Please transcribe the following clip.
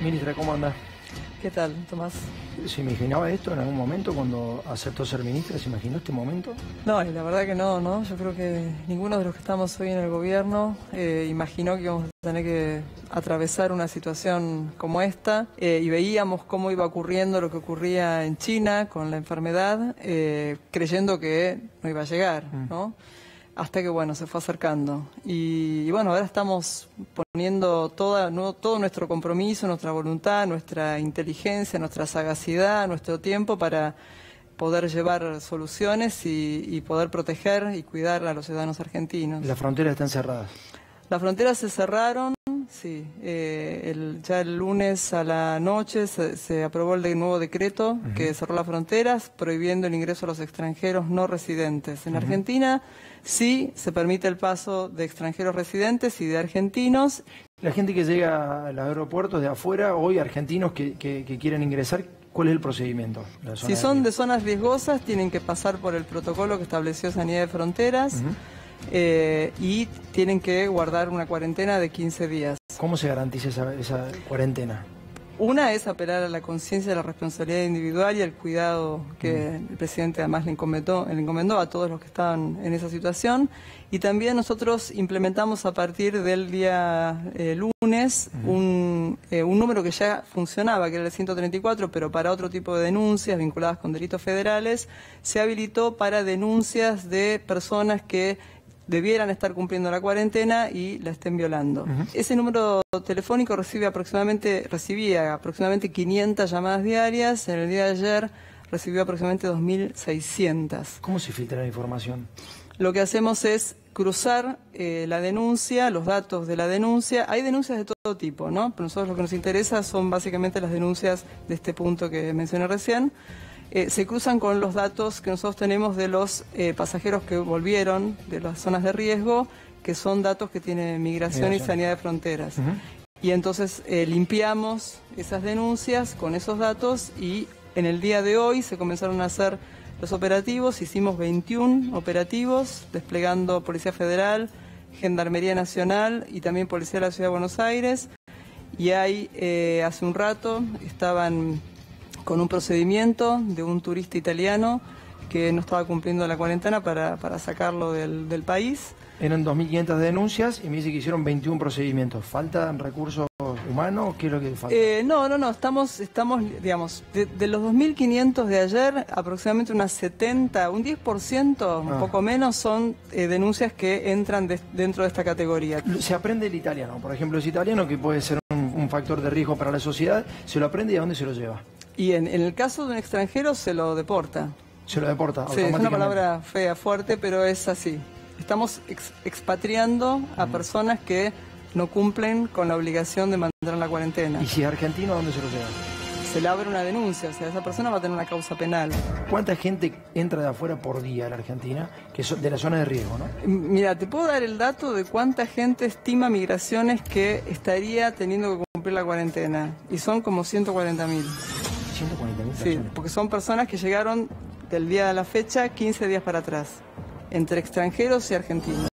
Ministra, ¿cómo anda? ¿Qué tal, Tomás? ¿Se imaginaba esto en algún momento cuando aceptó ser ministra? ¿Se imaginó este momento? No, la verdad que no, ¿no? Yo creo que ninguno de los que estamos hoy en el gobierno eh, imaginó que íbamos a tener que atravesar una situación como esta eh, y veíamos cómo iba ocurriendo lo que ocurría en China con la enfermedad, eh, creyendo que no iba a llegar, mm. Hasta que bueno, se fue acercando. Y, bueno, ahora estamos poniendo toda, todo nuestro compromiso, nuestra voluntad, nuestra inteligencia, nuestra sagacidad, nuestro tiempo para poder llevar soluciones y, poder proteger y cuidar a los ciudadanos argentinos. ¿Las fronteras están cerradas? Las fronteras se cerraron, sí. Eh, ya el lunes a la noche se, aprobó el nuevo decreto que cerró las fronteras, prohibiendo el ingreso a los extranjeros no residentes. En Argentina sí se permite el paso de extranjeros residentes y de argentinos. La gente que llega a los aeropuertos de afuera, hoy argentinos que, que, quieren ingresar, ¿Cuál es el procedimiento? Si son de zonas riesgosas, tienen que pasar por el protocolo que estableció Sanidad de Fronteras. Eh, y tienen que guardar una cuarentena de 15 días. ¿Cómo se garantiza esa, cuarentena? Una es apelar a la conciencia de la responsabilidad individual y al cuidado que el presidente además le encomendó, le encomendó a todos los que estaban en esa situación. Y también nosotros implementamos a partir del día eh, lunes un, eh, un, número que ya funcionaba, que era el 134, pero para otro tipo de denuncias vinculadas con delitos federales, se habilitó para denuncias de personas que debieran estar cumpliendo la cuarentena y la estén violando. Ese número telefónico recibe aproximadamente, recibía aproximadamente 500 llamadas diarias. En el día de ayer recibió aproximadamente 2.600. ¿Cómo se filtra la información? Lo que hacemos es cruzar eh, la denuncia, los datos de la denuncia. Hay denuncias de todo tipo, ¿no? Pero nosotros lo que nos interesa son básicamente las denuncias de este punto que mencioné recién. Eh, se cruzan con los datos que nosotros tenemos de los eh, pasajeros que volvieron de las zonas de riesgo, que son datos que tiene Migración, y Sanidad de Fronteras. Y entonces eh, limpiamos esas denuncias con esos datos y en el día de hoy se comenzaron a hacer los operativos, hicimos 21 operativos desplegando Policía Federal, Gendarmería Nacional y también Policía de la Ciudad de Buenos Aires. Y ahí hace un rato estaban con un procedimiento de un turista italiano que no estaba cumpliendo la cuarentena para, sacarlo del, país. Eran 2.500 denuncias y me dice que hicieron 21 procedimientos. ¿Faltan recursos humanos? ¿Qué es lo que falta? Eh, no, no, no. Estamos, estamos digamos, de, los 2.500 de ayer, aproximadamente unas 70, un 10%, un ah. poco menos, son eh, denuncias que entran dentro de esta categoría. Se aprende el italiano. Por ejemplo, es italiano, que puede ser un, un factor de riesgo para la sociedad, se lo aprende y a dónde se lo lleva. Y en, el caso de un extranjero se lo deporta. Se lo deporta. Sí, es una palabra fea, fuerte, pero es así. Estamos expatriando a personas que no cumplen con la obligación de mantener la cuarentena. ¿Y si es argentino, dónde se lo lleva? Se le abre una denuncia, o sea, esa persona va a tener una causa penal. ¿Cuánta gente entra de afuera por día a la Argentina, que son de la zona de riesgo, no? Mira, te puedo dar el dato de cuánta gente estima migraciones que estaría teniendo que cumplir la cuarentena, y son como 140 mil. Sí, porque son personas que llegaron del día de la fecha 15 días para atrás, entre extranjeros y argentinos.